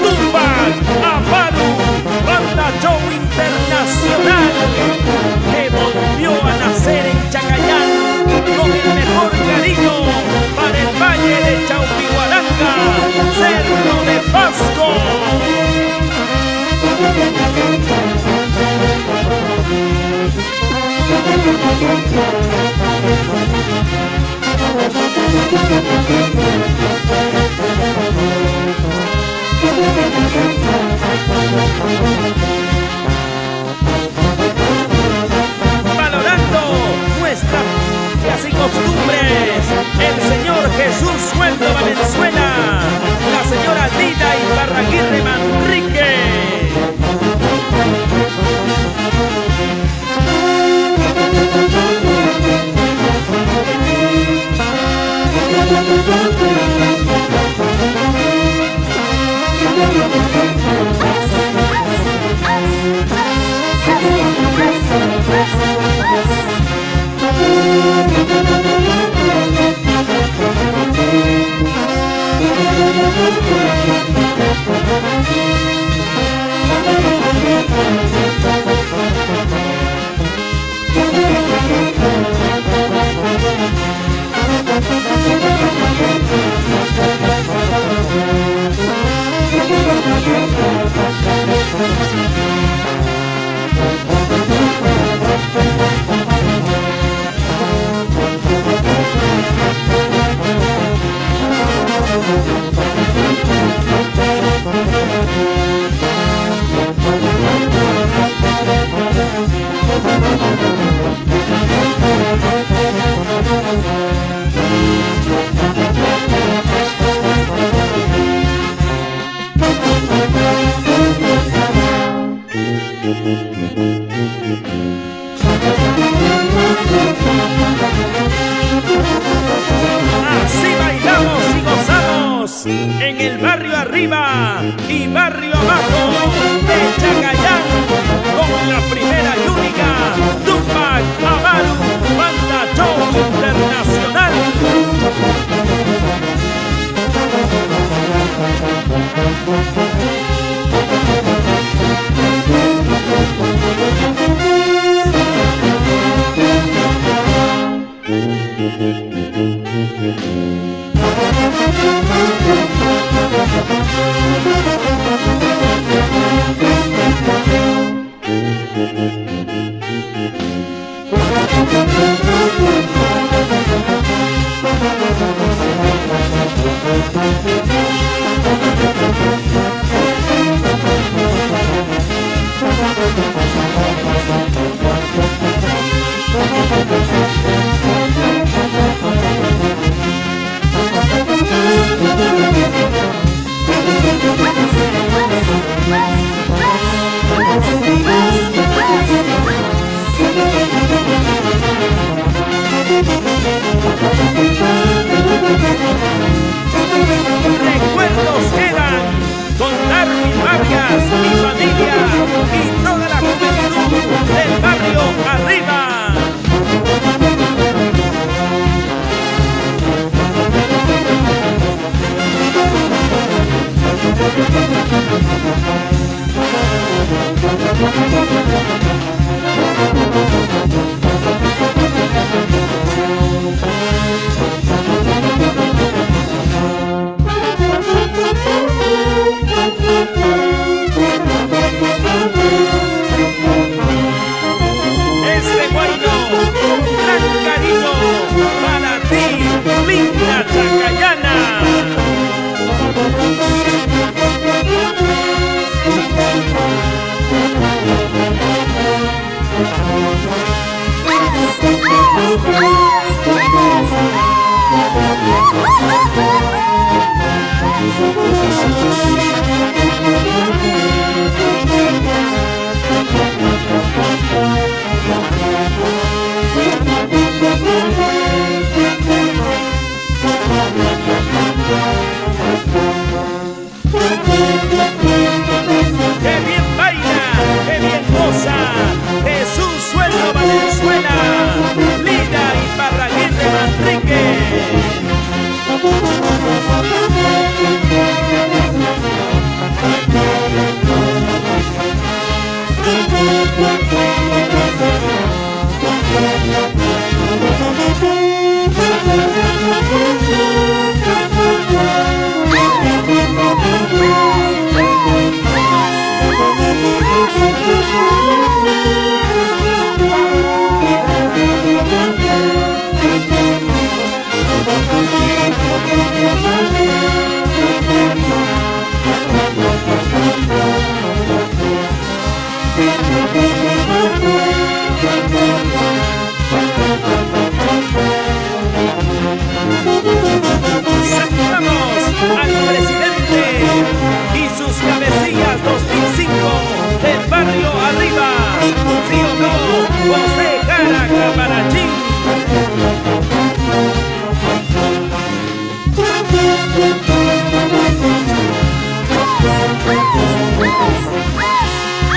Rumba a Faru, banda show internacional, que volvió a nacer en Chacayán con el mejor cariño para el Valle de Chaupihualaca, cerdo de Pasco. Thank you. Así bailamos y gozamos. Thank